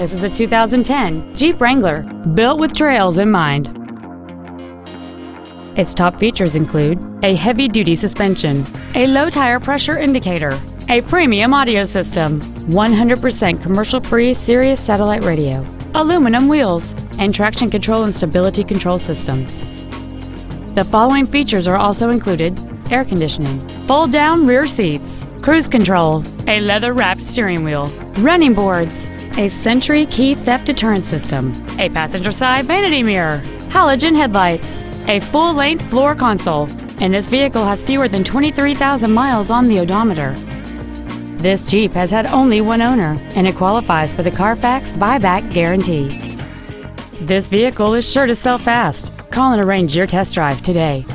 This is a 2010 Jeep Wrangler, built with trails in mind. Its top features include a heavy-duty suspension, a low-tire pressure indicator, a premium audio system, 100% commercial-free Sirius satellite radio, aluminum wheels, and traction control and stability control systems. The following features are also included air conditioning, fold down rear seats, cruise control, a leather wrapped steering wheel, running boards, a Sentry key theft deterrent system, a passenger side vanity mirror, halogen headlights, a full length floor console, and this vehicle has fewer than 23,000 miles on the odometer. This Jeep has had only one owner and it qualifies for the Carfax buyback guarantee. This vehicle is sure to sell fast. Call and arrange your test drive today.